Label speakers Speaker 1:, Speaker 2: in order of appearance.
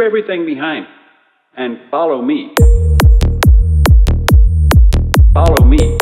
Speaker 1: leave everything behind and follow me. Follow me.